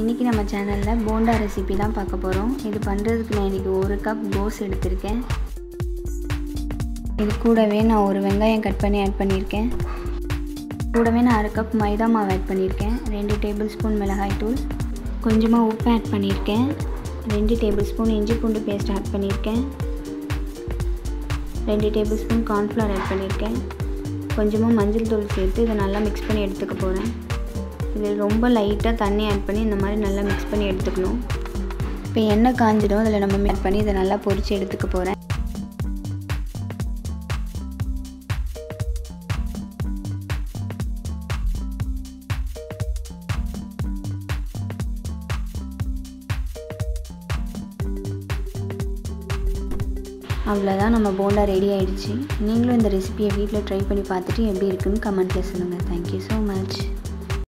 இன்றைக்கி நம்ம சேனலில் போண்டா ரெசிபி தான் பார்க்க போகிறோம் இது பண்ணுறதுக்கு நான் இன்றைக்கி ஒரு கப் கோஸ் எடுத்திருக்கேன். இது கூடவே நான் ஒரு வெங்காயம் கட் பண்ணி ஆட் பண்ணியிருக்கேன். கூடவே நான் அரை கப் மைதா மாவு ஆட் பண்ணியிருக்கேன். ரெண்டு டேபிள் ஸ்பூன் மிளகாய் தூள். கொஞ்சமாக உப்பு ஆட் பண்ணியிருக்கேன். ரெண்டு டேபிள் ஸ்பூன் இஞ்சி பூண்டு பேஸ்ட் ஆட் பண்ணியிருக்கேன். ரெண்டு டேபிள் ஸ்பூன் கார்ன்ஃப்ளவர் ஆட் பண்ணியிருக்கேன். கொஞ்சமாக மஞ்சள் தூள் சேர்த்து இதை நல்லா மிக்ஸ் பண்ணி எடுத்துக்க போகிறேன் இதில் ரொம்ப லைட்டாக தண்ணி ஆட் பண்ணி இந்த மாதிரி நல்லா மிக்ஸ் பண்ணி எடுத்துக்கணும். இப்போ எண்ணெய் காஞ்சிடும். அதில் நம்ம மிக்ஸ் பண்ணி இதை நல்லா பொரித்து எடுத்துக்க போகிறேன் அவ்வளோதான் நம்ம போண்டா ரெடி ஆகிடுச்சு நீங்களும் இந்த ரெசிபியை வீட்டில் ட்ரை பண்ணி பார்த்துட்டு எப்படி இருக்குன்னு கமெண்ட்டில் சொல்லுங்கள் தேங்க்யூ ஸோ மச்